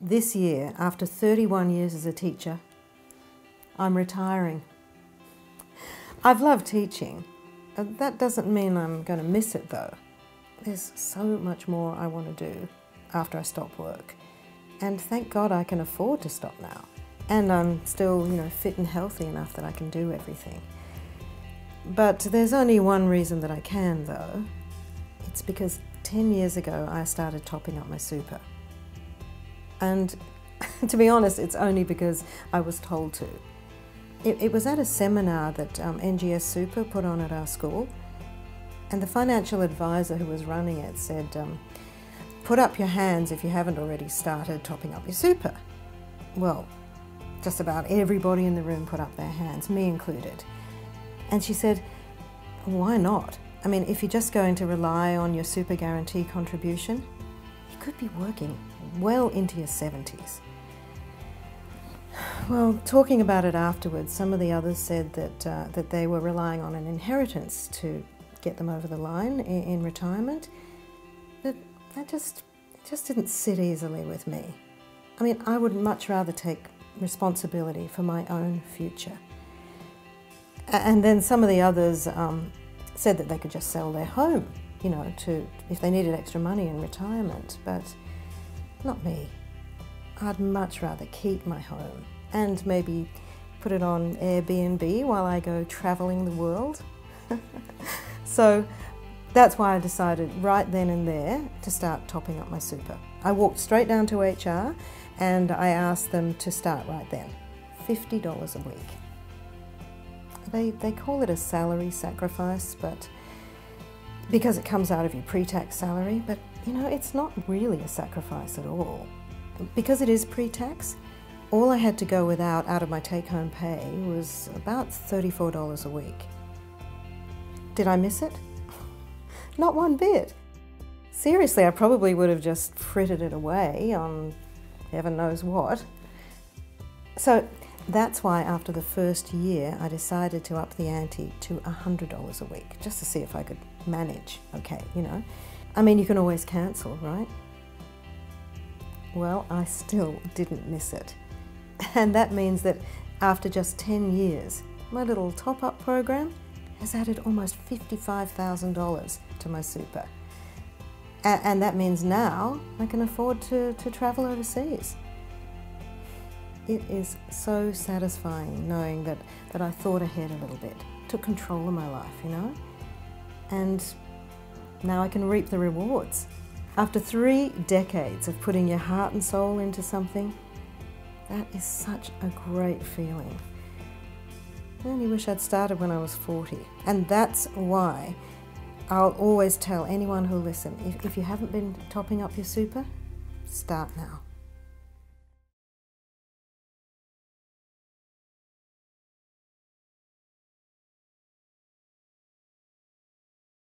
This year, after 31 years as a teacher, I'm retiring. I've loved teaching. Uh, that doesn't mean I'm going to miss it though. There's so much more I want to do after I stop work. And thank God I can afford to stop now. And I'm still, you know, fit and healthy enough that I can do everything. But there's only one reason that I can though. It's because 10 years ago I started topping up my super. And to be honest, it's only because I was told to. It, it was at a seminar that um, NGS Super put on at our school, and the financial advisor who was running it said, um, Put up your hands if you haven't already started topping up your super. Well, just about everybody in the room put up their hands, me included. And she said, Why not? I mean, if you're just going to rely on your super guarantee contribution, you could be working well into your 70s. Well, talking about it afterwards, some of the others said that, uh, that they were relying on an inheritance to get them over the line in, in retirement. But that just, just didn't sit easily with me. I mean, I would much rather take responsibility for my own future. And then some of the others um, said that they could just sell their home, you know, to if they needed extra money in retirement. But not me. I'd much rather keep my home and maybe put it on Airbnb while I go travelling the world. so that's why I decided right then and there to start topping up my super. I walked straight down to HR and I asked them to start right then. $50 a week. They, they call it a salary sacrifice, but because it comes out of your pre-tax salary, but you know, it's not really a sacrifice at all. Because it is pre-tax, all I had to go without out of my take-home pay was about $34 a week. Did I miss it? Not one bit. Seriously, I probably would have just frittered it away on heaven knows what. So that's why after the first year I decided to up the ante to $100 a week, just to see if I could manage okay, you know. I mean, you can always cancel, right? Well, I still didn't miss it. And that means that after just 10 years, my little top up program has added almost $55,000 to my super. And that means now I can afford to, to travel overseas. It is so satisfying knowing that, that I thought ahead a little bit, took control of my life, you know? And now I can reap the rewards. After three decades of putting your heart and soul into something, that is such a great feeling. I only wish I'd started when I was 40. And that's why I'll always tell anyone who'll listen, if, if you haven't been topping up your super, start now.